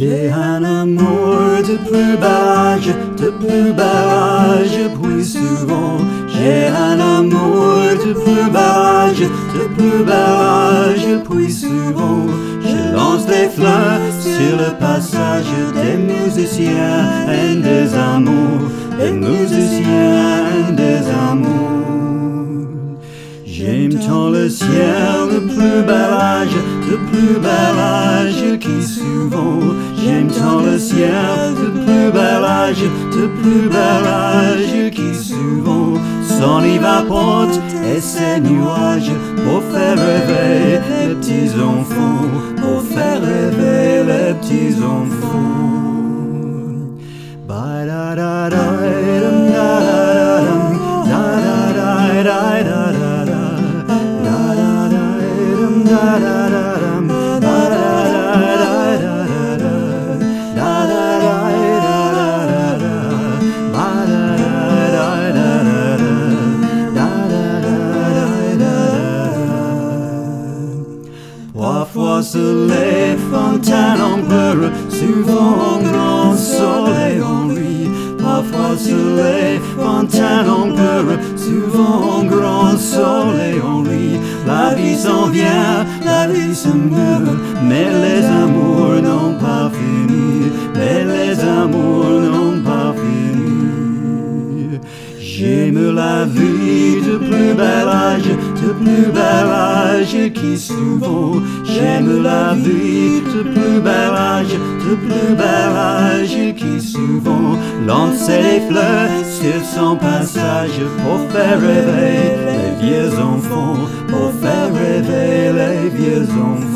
J'ai un amour de plus bas de plus bas puis souvent. J'ai un amour de plus bas de plus puis souvent. Je lance des fleurs sur le passage des musiciens et des amours, des musiciens et des amours. J'aime tant le ciel de plus âge, de plus âge qui souvent. J'aime tant le ciel de plus âge, de plus âge qui souvent s'en porte et ses nuages pour faire rêver les petits enfants, pour faire rêver Parfois les fontaines en pleurent, souvent en grand soleil en lui. Parfois les fontaines en pleurent, souvent en grand soleil en lui. La vie s'en vient, la vie se meurt, mais J'aime la vie de plus bel âge, de plus bel âge qui souvent. J'aime la vie de plus bel âge, de plus bel âge qui souvent lance les fleurs sur son passage pour faire rêver les vieux enfants, pour faire rêver les vieux enfants.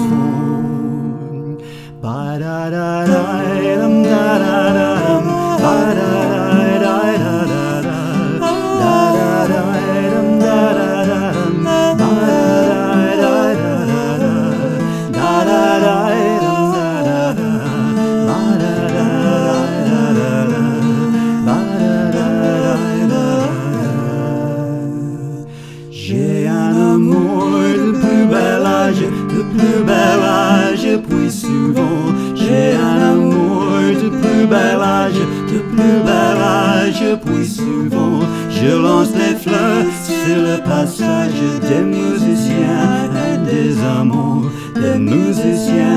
Puis souvent. J'ai un amour de plus bel âge, de plus bel âge, puis souvent. Je lance des fleurs sur le passage des musiciens et des amours, des musiciens